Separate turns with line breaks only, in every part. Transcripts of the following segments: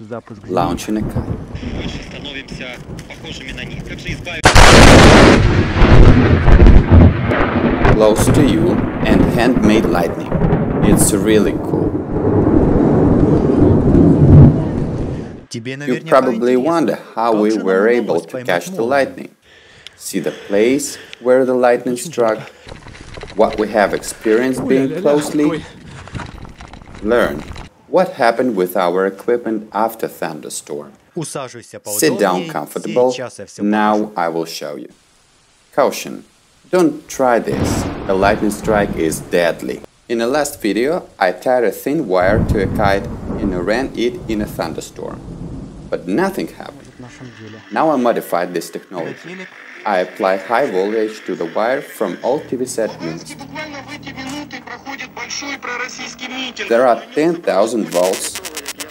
Запуск.
launching a kite.
больше становимся похожими на них. Как же избавиться?
Close to you and handmade lightning. It's really cool.
Тебе
You
наверняка
probably
интересно,
wonder how
как
we
же нам
were able
удалось
to
поймать
catch the
молнию?
lightning. See the place where the lightning struck, what we have experienced being closely, learn what happened with our equipment after thunderstorm? Sit down comfortable. Now I will show you. Caution. Don't try this. A lightning strike is deadly. In the last video, I tied a thin wire to a kite and ran it in a thunderstorm. But nothing happened. Now I modified this technology. I apply high voltage to the wire from all TV
sets.
There are 10,000 volts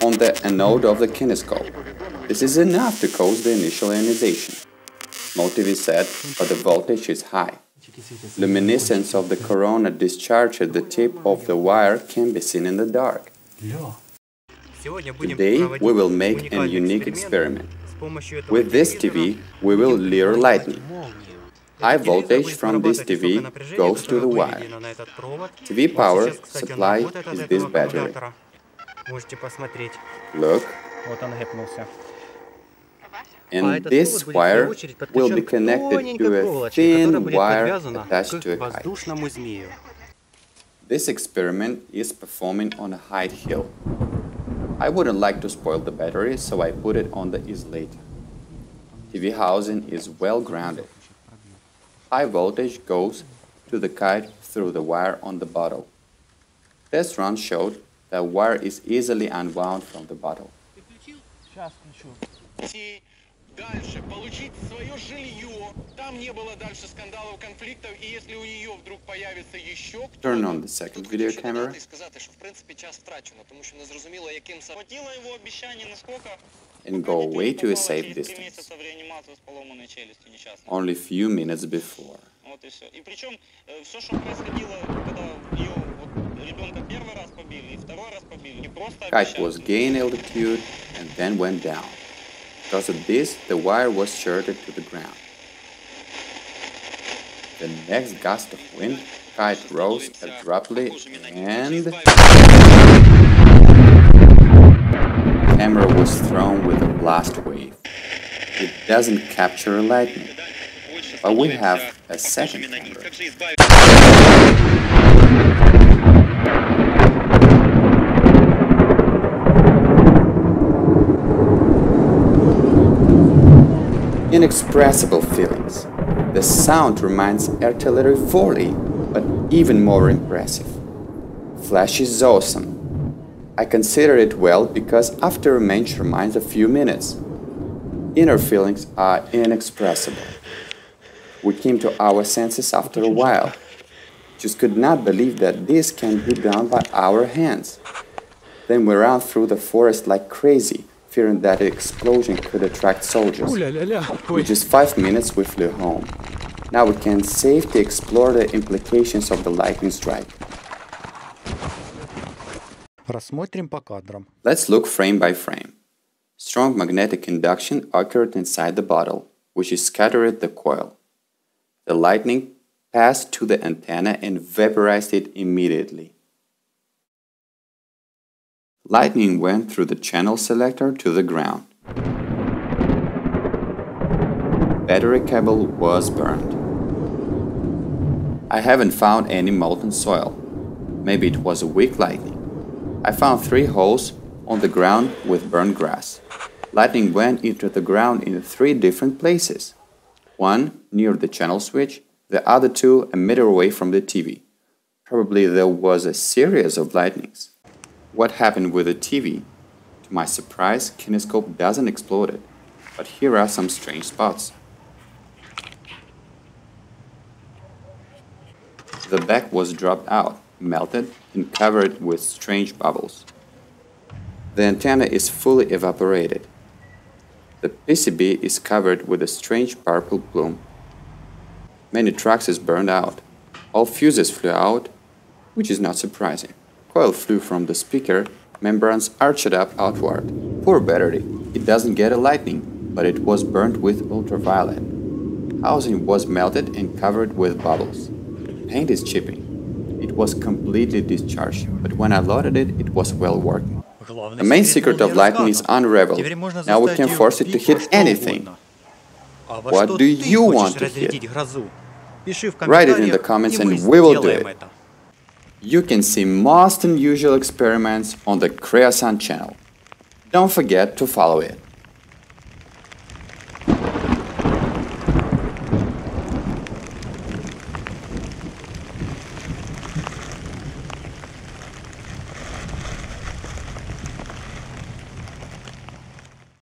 on the anode of the kinescope. This is enough to cause the initial ionization. No TV set, but the voltage is high. Luminescence of the corona discharge at the tip of the wire can be seen in the dark. Today we will make an unique experiment. With this TV, we will lure lightning. High voltage from this TV goes to the wire. TV power supply is this battery. Look. And this wire will be connected to a thin wire attached to a kite. This experiment is performing on a high hill. I wouldn't like to spoil the battery, so I put it on the isolator. TV housing is well grounded. High voltage goes to the kite through the wire on the bottle. Test run showed that wire is easily unwound from the bottle.
Сейчас включу.
идти дальше, получить свое жилье. Там не было дальше скандалов, конфликтов. И если у нее вдруг появится еще кто-то...
Turn on the second
тут
video
хочу
camera.
додати і сказати, що в принципі час втрачено, тому що не зрозуміло, яким сам... Хватило його обіцяння наскільки...
And go away to a safe distance.
місяця в реанімацію з поломаною челюстю нещасно.
Only few minutes before.
Вот и все. И причем все, что происходило, когда ее вот, ребенка первый раз побили и второй раз побили, не просто
Kite was
обещали.
gain altitude and then went down. Because of this, the wire was shorted to the ground. The next gust of wind, kite rose abruptly and... camera was thrown with a blast wave. It doesn't capture lightning, but we have a second camera. Inexpressible feelings. The sound reminds artillery 40, but even more impressive. Flash is awesome. I consider it well because after a range reminds a few minutes. Inner feelings are inexpressible. We came to our senses after a while. Just could not believe that this can be done by our hands. Then we ran through the forest like crazy, fearing that the explosion could attract soldiers. In just five minutes, we flew home. Now we can safely explore the implications of the lightning strike. Let's look frame by frame. Strong magnetic induction occurred inside the bottle, which scattered the coil. The lightning passed to the antenna and vaporized it immediately. Lightning went through the channel selector to the ground. Battery cable was burned. I haven't found any molten soil. Maybe it was a weak lightning. I found three holes on the ground with burned grass. Lightning went into the ground in three different places. One near the channel switch, the other two a meter away from the TV. Probably there was a series of lightnings. What happened with the TV? To my surprise, kinescope doesn't explode it, but here are some strange spots. The back was dropped out, melted, and covered with strange bubbles. The antenna is fully evaporated. The PCB is covered with a strange purple plume. Many tracks is burned out. All fuses flew out, which is not surprising. Coil flew from the speaker, membranes arched up outward. Poor battery. It doesn't get a lightning, but it was burnt with ultraviolet. Housing was melted and covered with bubbles. Paint is chipping. It was completely discharged, but when I loaded it, it was well working. The main secret of lightning is unraveled. Now we can force it to hit anything. What do you want to hit? Write it in the comments and we will do it. You can see most unusual experiments on the Kreosan channel. Don't forget to follow it.